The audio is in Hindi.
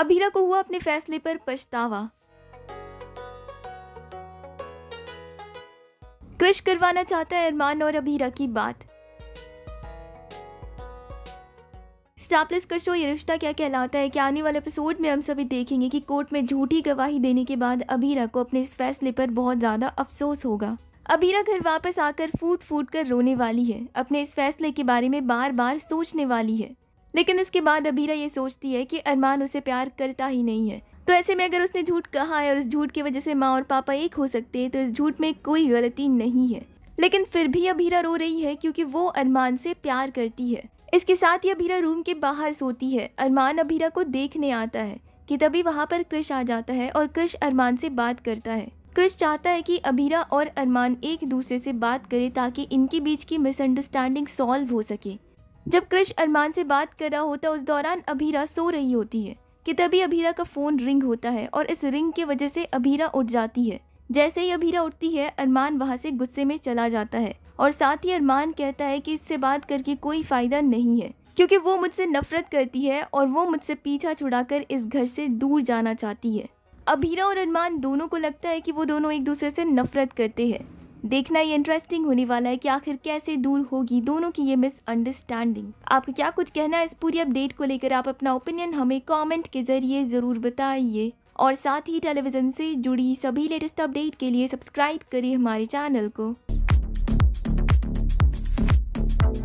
अभीरा को हुआ अपने फैसले पर पछतावा। क्रश करवाना चाहता है अरमान और अभीरा की बात। स्टार प्लस का शो ये रिश्ता क्या कहलाता है कि आने वाले एपिसोड में हम सभी देखेंगे कि कोर्ट में झूठी गवाही देने के बाद अबीरा को अपने इस फैसले पर बहुत ज़्यादा अफसोस होगा। अबीरा घर वापस आकर फूट फूट कर रोने वाली है, अपने इस फैसले के बारे में बार बार सोचने वाली है। लेकिन इसके बाद अबीरा ये सोचती है कि अरमान उसे प्यार करता ही नहीं है। तो ऐसे में अगर उसने झूठ कहा है और उस झूठ की वजह से माँ और पापा एक हो सकते हैं तो इस झूठ में कोई गलती नहीं है। लेकिन फिर भी अबीरा रो रही है क्योंकि वो अरमान से प्यार करती है। इसके साथ ही अभीरा रूम के बाहर सोती है। अरमान अभीरा को देखने आता है कि तभी वहाँ पर क्रिश आ जाता है और क्रिश अरमान से बात करता है। क्रिश चाहता है कि अभीरा और अरमान एक दूसरे से बात करें ताकि इनके बीच की मिसअंडरस्टैंडिंग सॉल्व हो सके। जब क्रिश अरमान से बात कर रहा होता, उस दौरान अभीरा सो रही होती है कि तभी अभीरा का फ़ोन रिंग होता है और इस रिंग की वजह से अभीरा उठ जाती है। जैसे ही अभीरा उठती है, अरमान वहाँ से गुस्से में चला जाता है और साथ ही अरमान कहता है कि इससे बात करके कोई फ़ायदा नहीं है, क्योंकि वो मुझसे नफरत करती है और वो मुझसे पीछा छुड़ाकर इस घर से दूर जाना चाहती है। अभीरा और अरमान दोनों को लगता है कि वो दोनों एक दूसरे से नफरत करते हैं। देखना ये इंटरेस्टिंग होने वाला है कि आखिर कैसे दूर होगी दोनों की ये मिसअंडरस्टैंडिंग आपका क्या कुछ कहना है इस पूरी अपडेट को लेकर? आप अपना ओपिनियन हमें कमेंट के ज़रिए ज़रूर बताइए। और साथ ही टेलीविज़न से जुड़ी सभी लेटेस्ट अपडेट के लिए सब्सक्राइब करिए हमारे चैनल को।